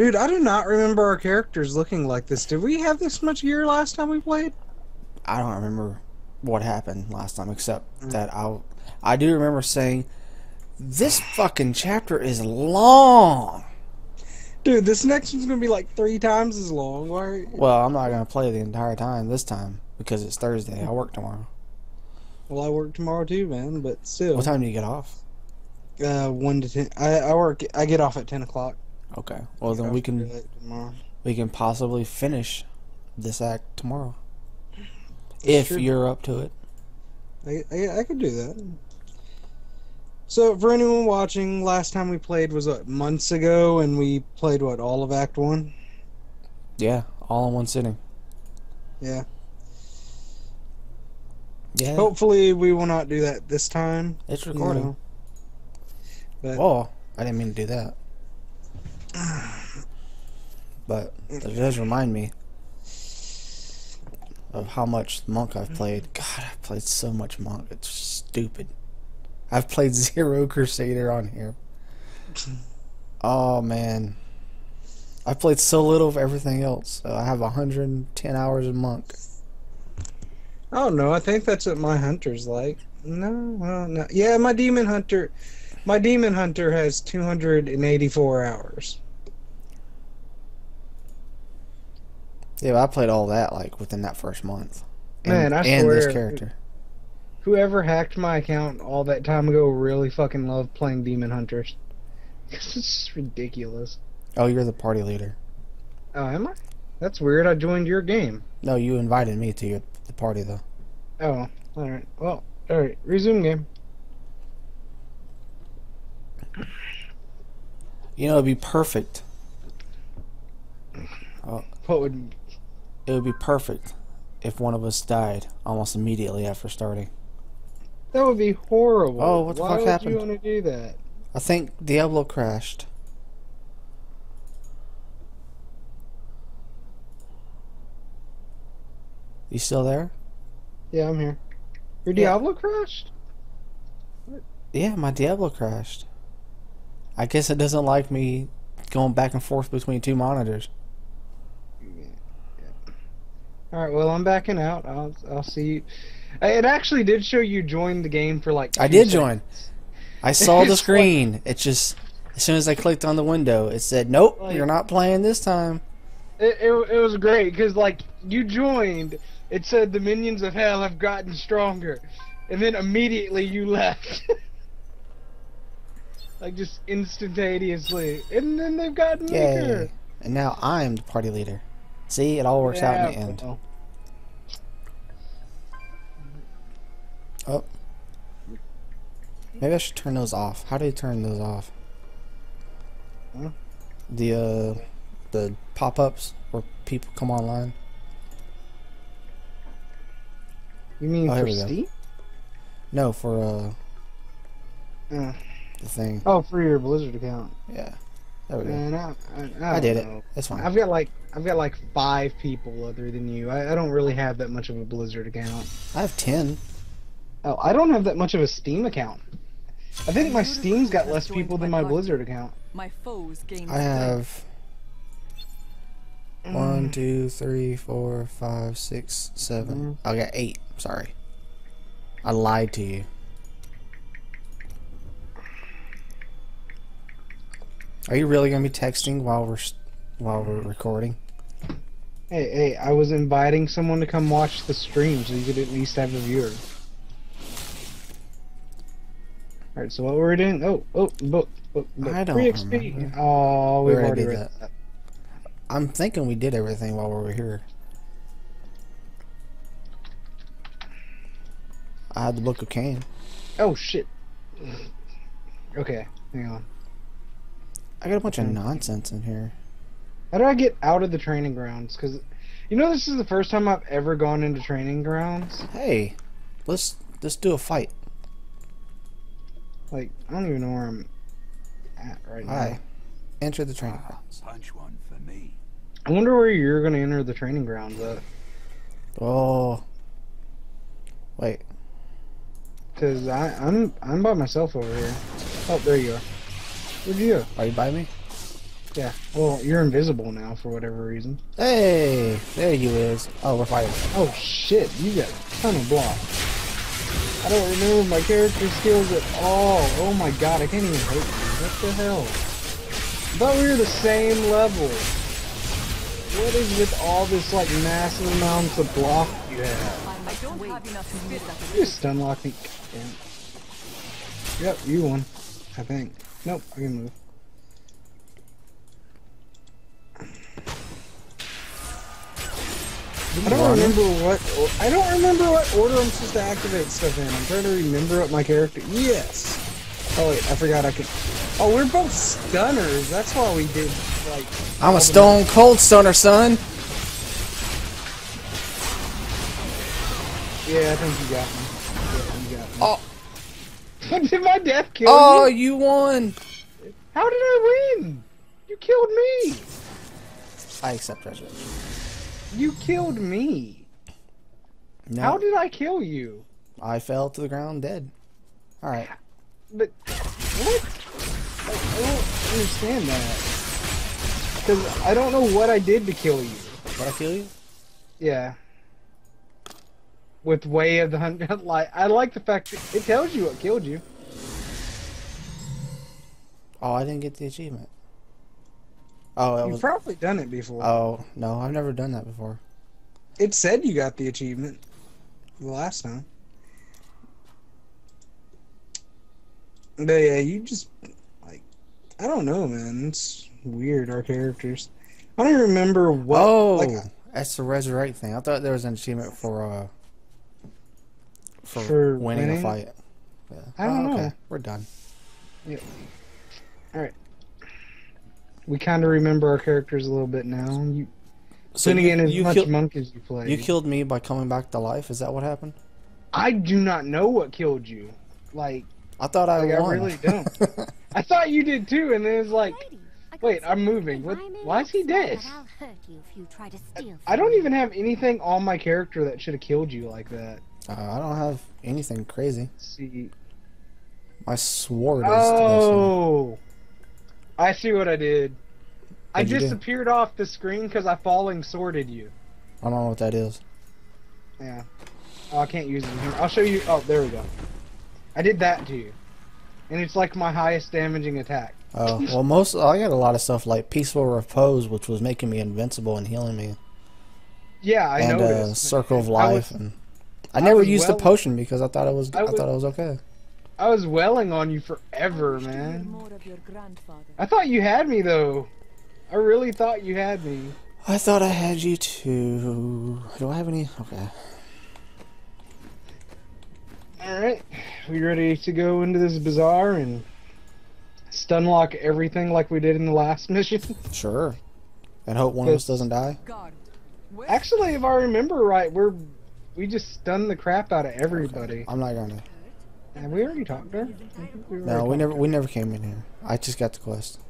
Dude, I do not remember our characters looking like this. Did we have this much gear last time we played? I don't remember what happened last time, except Mm. that I I do remember saying this fucking chapter is long. Dude, this next one's gonna be like three times as long. Why? Well, I'm not gonna play the entire time this time because it's Thursday. I work tomorrow. Well, I work tomorrow too, man. But still, What time do you get off? uh, one to ten. I, I work. I get off at ten o'clock. Okay. Well, then we can we can possibly finish this act tomorrow if Sure. you're up to it. I, I, I could do that. So, for anyone watching, last time we played was what, months ago, and we played what all of Act One. Yeah, all in one sitting. Yeah. Yeah, Hopefully, we will not do that this time. it's you recording. know. But Oh, I didn't mean to do that. But it does remind me of how much Monk I've mm-hmm. played. God, I've played so much Monk. It's stupid. I've played zero Crusader on here. Mm-hmm. Oh man. I played so little of everything else. Uh, I have 110 hours of Monk. I don't know. I think that's what my hunter's like. No, well, no. Yeah, my demon hunter, my demon hunter has 284 hours. Yeah, I played all that like within that first month. And, Man, I and this character. Whoever hacked my account all that time ago really fucking loved playing demon hunters. This is ridiculous. Oh, you're the party leader. Oh, am I? That's weird. I joined your game. No, you invited me to your, the party though. Oh, all right. Well, all right. Resume game. You know, it'd be perfect. What would? It would be perfect if one of us died almost immediately after starting. That would be horrible. Oh, what the Why fuck would happened? you want to do that? I think Diablo crashed. You still there? Yeah, I'm here. Your Yeah. Diablo crashed? Yeah, my Diablo crashed. I guess it doesn't like me going back and forth between two monitors. All right. Well, I'm backing out. I'll I'll see you. It actually did show you joined the game for like. I did seconds. join. I saw the screen. It just as soon as I clicked on the window, it said, "Nope, Like- you're not playing this time." It, it, it was great because like you joined, it said the minions of hell have gotten stronger, and then immediately you left. like just instantaneously, and then they've gotten Yay! weaker. And now I'm the party leader. See, it all works out in the end. well, Oh, maybe I should turn those off. How do you turn those off? Huh? The uh, the pop-ups where people come online. You mean Oh, for. Steam? No, for uh, Uh, the thing. oh, for your Blizzard account. Yeah, there we go. Man, I, I, I, I did don't it. That's fine. I've got like I've got like five people other than you. I, I don't really have that much of a Blizzard account. I have ten. Oh, I don't have that much of a Steam account. I think my Steam's got less people than my Blizzard account. My foes gain I have one, two, three, four, five, six, seven. Mm. I got eight. Sorry, I lied to you. Are you really gonna be texting while we're while we're recording? Hey, hey, I was inviting someone to come watch the stream so you could at least have a viewer. Alright, so what were we doing? Oh, oh, book. book, book. I don't Free XP. remember. Oh, We we've already did read that. that. I'm thinking we did everything while we were here. I had the Book of Cain. Oh, shit. Okay, hang on. I got a bunch of nonsense in here. How do I get out of the training grounds? Because, you know, this is the first time I've ever gone into training grounds. Hey, let's let's do a fight. Like, I don't even know where I'm at right now. Hi. Enter the training ah, grounds. Punch one for me. I wonder where you're going to enter the training grounds at. Oh. Wait. Because I I'm I'm by myself over here. Oh, there you are. Where'd you go? Are you by me? Yeah. Well, you're invisible now for whatever reason. Hey, there you is. Oh, we're fighting. Oh shit, you got a ton of blocks. I don't remember my character skills at all. Oh my god, I can't even hit you. What the hell? I thought we were the same level. What is with all this like massive amounts of block you have? I don't have enough spit. You stun lock me. Damn. Yep, you won. I think. Nope, I can move. I don't remember what. or- I don't remember what order I'm supposed to activate stuff in. I'm trying to remember what my character. Yes. Oh wait, I forgot I could. Oh, we're both stunners. That's why we did like. I'm a stone cold stunner, son. Yeah, I think you got me. Yeah, you got me. Oh, did my death kill oh, you? you won. How did I win? You killed me. I accept judgment. You killed me. No, How did I kill you? I fell to the ground dead. All right. But what? Like, I don't understand that. Because I don't know what I did to kill you. Did I kill you? Yeah. With Way of the Hundred, like I like the fact that it tells you what killed you. Oh, I didn't get the achievement. Oh, You've was. probably done it before. Oh no, I've never done that before. It said you got the achievement the last time. But yeah, you just like I don't know, man. It's weird. Our characters. I don't even remember what. oh, like, that's the resurrect thing. I thought there was an achievement for uh for, For winning, winning? a fight. Yeah. I don't oh, okay. know. We're done. Alright. We kind of remember our characters a little bit now. You, So then you, again, as you much killed monk as you play, you killed me by coming back to life. Is that what happened? I do not know what killed you. Like I thought I Like, I really don't. I thought you did too, and then it's like Wait, I'm moving. What- why is he dead? I'll hurt you if you try to steal I don't even have anything on my character that should have killed you like that. Uh, I don't have anything crazy. Let's see. My sword is. Oh, I see what I did. I What'd do? disappeared off the screen because I falling sworded you. I don't know what that is. Yeah. Oh, I can't use it here. I'll show you. Oh, there we go. I did that to you, and it's like my highest damaging attack. Oh well, most I got a lot of stuff like peaceful repose, which was making me invincible and healing me, Yeah, I and uh, circle of I life, was- and I never was used the potion because I thought it was I, I thought it was okay. I was welling on you forever, wish to hear man. more of your grandfather. I thought you had me though. I really thought you had me. I thought I had you too. Do I have any? Okay. All right, we ready to go into this bazaar and stunlock everything like we did in the last mission? Sure. And hope one of us doesn't die. Actually, if I remember right, we're we just stunned the crap out of everybody. I'm not gonna. Have we already talked to her? I we No, we never we never came in here. I just got the quest.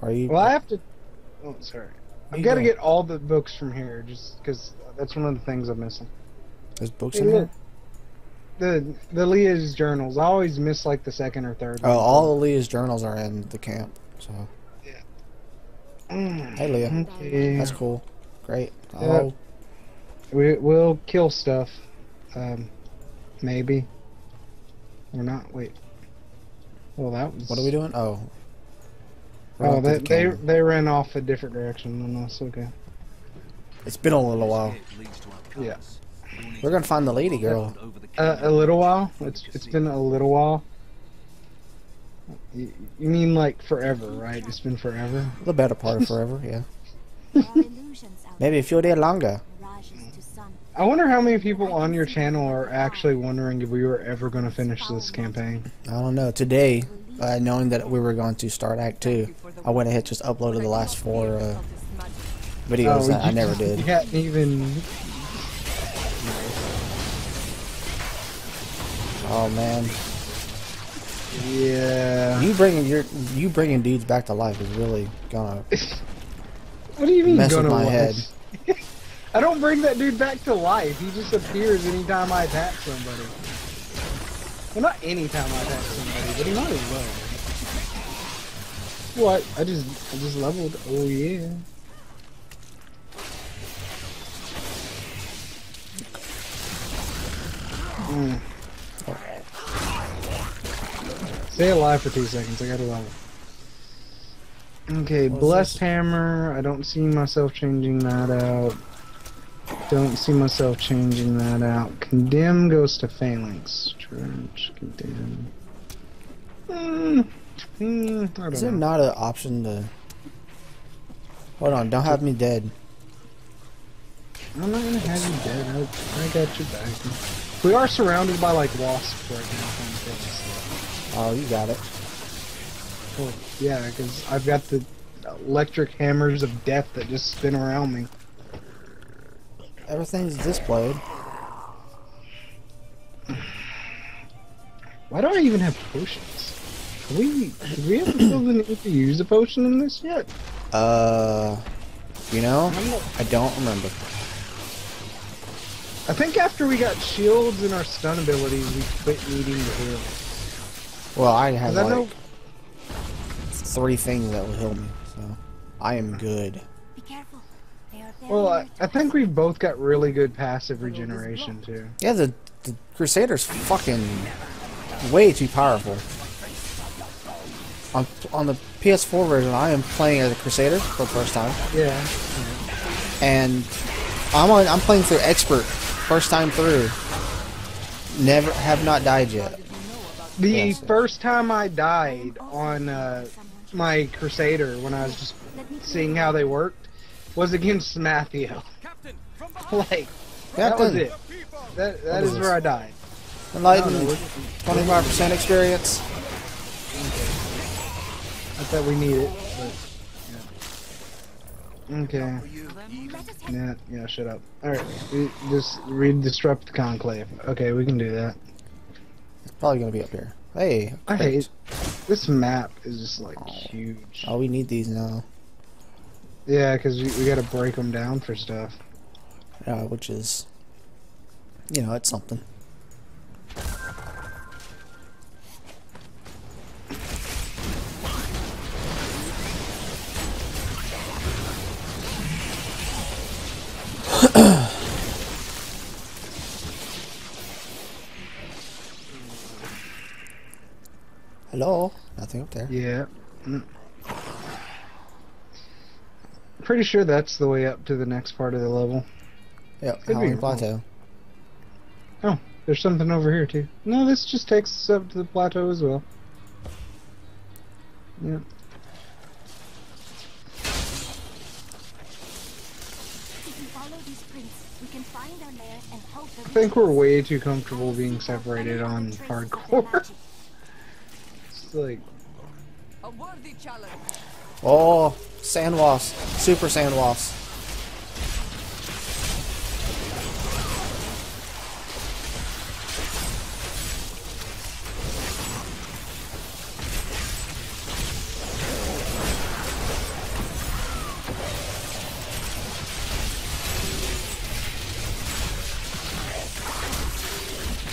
Are you? Well, I have to. Oh, sorry. I've got to get all the books from here, just because that's one of the things I'm missing. There's books in here. The the Leah's journals. I always miss like the second or third. Oh, one. all the Leah's journals are in the camp. So Mm, hey, Leah, okay. that's cool. Great. Yeah. Oh, We will kill stuff. Um, maybe. Or not. Wait. Well, that was. what are we doing? Oh. We're Oh, they the they they ran off a different direction than us. Okay. It's been a little while. Yeah. We're gonna find the lady girl. Uh, a little while. It's it's been a little while. You, you mean like forever, right? It's been forever. The better part of forever, yeah. There are illusions out Maybe a few days longer. I wonder how many people on your channel are actually wondering if we were ever going to finish this campaign. I don't know. Today, uh, knowing that we were going to start Act Two, I went ahead and just uploaded the last four uh, videos that I never did. You hadn't even. Oh man, Yeah. you bringing your you bringing dudes back to life is really gonna. What do you mean Mess with my life? I don't bring that dude back to life. He just appears anytime I attack somebody. Well, not anytime I attack somebody, but he might as well. What? I just I just leveled. Oh yeah. Mm. Stay alive for two seconds. I gotta level. Okay, blessed hammer. I don't see myself changing that out. Don't see myself changing that out. Condemn goes to phalanx. Trench. Condemn. Mm, mm, Is there know. not an option to? Hold on, don't have me dead. I'm not gonna have you dead. I, I got your back. We are surrounded by like wasps right now. Trying to kill us. Oh, you got it. Well, yeah, because I've got the electric hammers of death that just spin around me. Everything's displayed. Why do I even have potions? Have we did we ever feel the need to use a potion in this yet? Uh, you know, I'm not- I don't remember. I think after we got shields and our stun abilities, we quit needing to heal. Well, I have 'Cause I like know three things that will heal me, so I am good. Be careful. They are very Well, I, I think we've both got really good passive regeneration too. Yeah, the the Crusader's fucking way too powerful. On on the PS4 version, I am playing as a Crusader for the first time, Yeah. and I'm on I'm playing through expert first time through. Never have not died yet. The Yes. first time I died on uh, my Crusader when I was just seeing how they worked was against Mathio. like that was it. That that is is where I died. No, no, enlightened, 25% experience. I thought we need it, but yeah. Okay. Let us head Yeah, yeah, shut up. Alright, we just read disrupt the conclave. Okay, we can do that. It's probably gonna be up here. Hey, I hate this map is just like oh. huge. Oh, we need these now. Yeah, because we, we gotta break them down for stuff. Yeah, which is, you know, it's something. Hello? Nothing up there. Yeah. Mm. Pretty sure that's the way up to the next part of the level. Yeah, Could be Howling. Plateau. Oh, there's something over here too. No, this just takes us up to the plateau as well. Yeah. If we follow these prints, we can find our lair and hope the I think we're way too comfortable being separated on hardcore. it's like, A worthy challenge. Oh, sand wasps. Super sand wasps.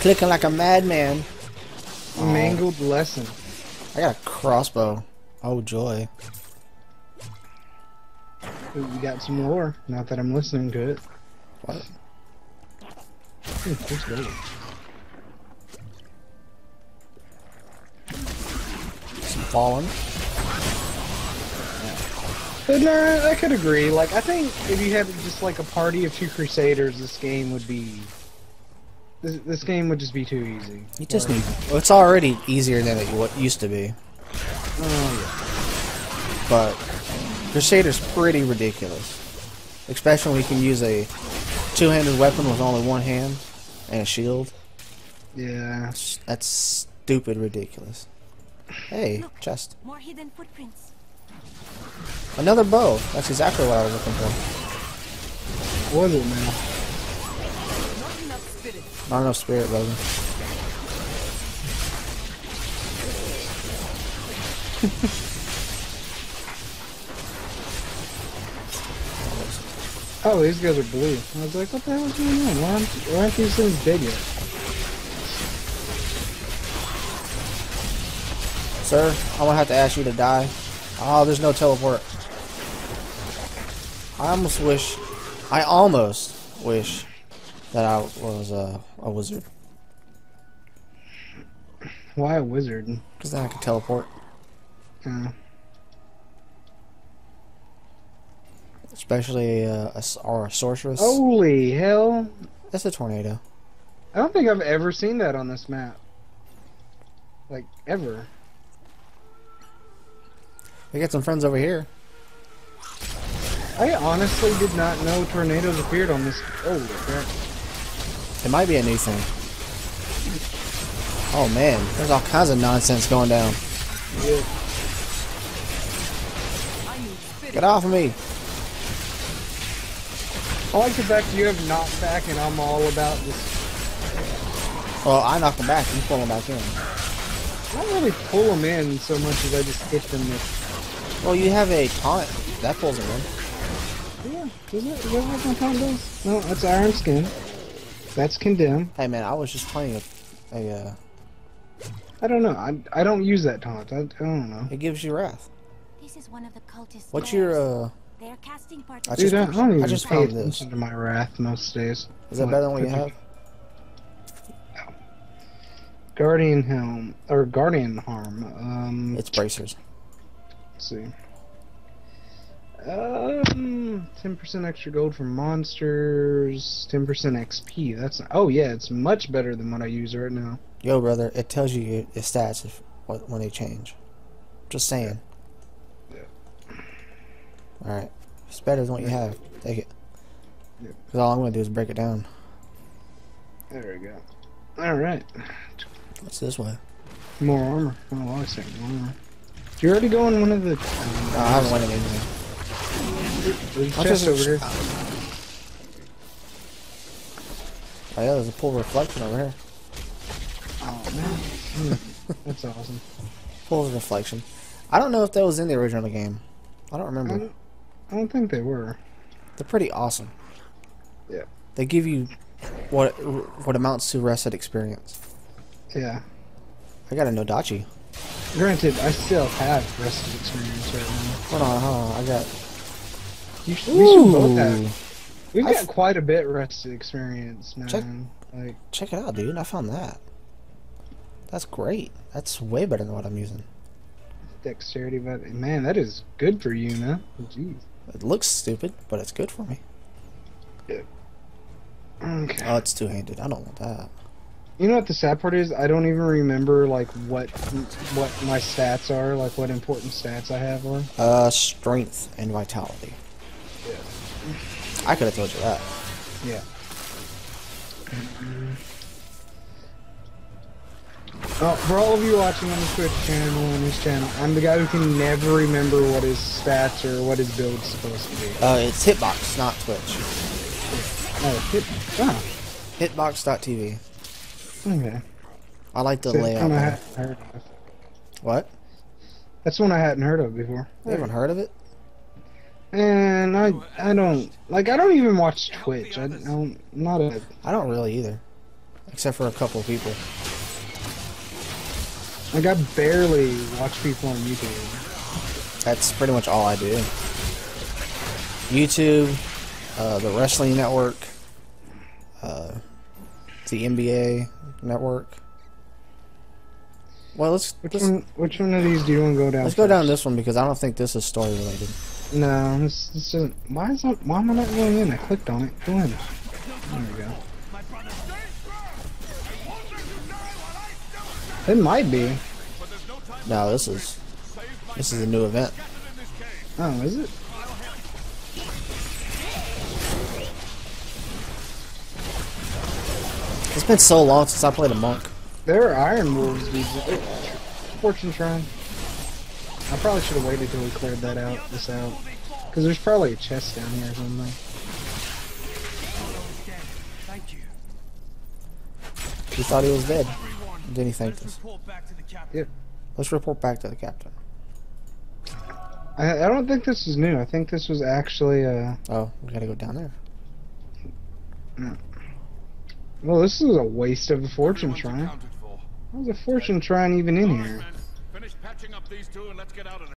Clicking like a madman. mangled lesson. I got a crossbow. Oh joy. We got some more. Not that I'm listening to it. What? Hmm, let's. Some fallen. But no, I could agree. Like, I think if you had just like a party of two crusaders, this game would be. This, this game would just be too easy. You just need. Well, it's already easier than it what used to be, Oh yeah. but Crusader's pretty ridiculous. Especially when you can use a two-handed weapon with only one hand and a shield. yeah. Yeah. That's, that's stupid ridiculous. Hey, Look. chest. More hidden footprints. Another bow. That's exactly what I was looking for. Was it, man? Not enough spirit. Not enough spirit, brother. Oh, these guys are blue. I was like, what the hell is going on? Why aren't, why aren't these things dead yet? Sir, I'm gonna have to ask you to die. Oh, there's no teleport. I almost wish, I almost wish that I was uh, a wizard. Why a wizard? Because then I could teleport. Uh, Especially uh, a, or a sorceress. holy hell! That's a tornado. I don't think I've ever seen that on this map. Like ever. We got some friends over here. I honestly did not know tornadoes appeared on this. Holy crap! It might be a new thing. Oh man, there's all kinds of nonsense going down. Yeah. I need spirit. Get off of me. I like the fact you have knockback and I'm all about this. Well, I knocked him back. You pull him back in. I don't really pull them in so much as I just hit them with. Well, you have a taunt. That pulls him in. Yeah, is that, is that what my taunt does? No, that's Iron Skin. That's Condemn. Hey man, I was just playing a, a uh, I don't know. I, I don't use that taunt. I, I don't know. it gives you wrath. This is one of the cultists. What's your uh? They're casting part. I Dude, just, I, I don't even I just pay found this. attention to my wrath most days. Is that better than what you have? Guardian Helm or Guardian Harm. Um, It's bracers. let's see. Um, ten percent extra gold for monsters. Ten percent XP. That's oh yeah, it's much better than what I use right now. Yo, brother, it tells you your, your stats if, when they change. Just saying. All right, it's better than what you have. Take it. Yeah. Cause all I'm gonna do is break it down. There we go. All right, What's this way? more armor. Oh, I say more armor. You already go in one of the. Um, No, I haven't went in anything. There's a chest over here. Oh yeah, there's a pool reflection over here. Oh man, Hmm, that's awesome. Pool reflection. I don't know if that was in the original game. I don't I remember. don't, I don't think they were. They're pretty awesome. Yeah. They give you what what amounts to rested experience. Yeah. I got a Nodachi. Granted, I still have rested experience right now. Hold on, hold on. I got. You sh- we should both have. We've got quite a bit rested experience, man. Check- Like, Check it out, dude. I found that. That's great. That's way better than what I'm using. dexterity, but man, that is good for you, man. Jeez. It looks stupid, but it's good for me. Okay. Oh, it's two handed. I don't want that. You know what the sad part is? I don't even remember like what what my stats are, like what important stats I have on. Uh, strength and vitality. Yeah. I could have told you that. Yeah. Oh, for all of you watching on the Twitch channel and this channel, I'm the guy who can never remember what his stats or what his build's supposed to be. Uh, it's Hitbox, not Twitch. Oh, hit. Ah, Hitbox.tv. okay. I like the layout. I better. hadn't heard of. What? That's one I hadn't heard of before. You haven't heard of it? And I, I don't like. I don't even watch Twitch. I, don't, not a. I don't really either. Except for a couple of people. Like I barely watch people on YouTube. That's pretty much all I do. YouTube, uh, the Wrestling Network, uh, the NBA Network. Well, let's Which let's, one? Which one of these do you want to go down? let's go down this one because I don't think this is story related. No, this, this isn't. Why is that? Why am I not going in? I clicked on it. Go in. There we go. It might be. No, this is this is a new event. Oh, is it? It's been so long since I played a monk. There are Iron Wolves. These Fortune Shrine. I probably should have waited till we cleared that out. This out. Because there's probably a chest down here or something. Thank you. He thought he was dead. Then he thanked us. Report back to the captain. Yep. Let's report back to the captain. I, I don't think this is new. I think this was actually uh. Oh, we gotta go down there. Well, this is a waste of a Fortune Everyone's Shrine. accounted. How's a Fortune Shrine even in here?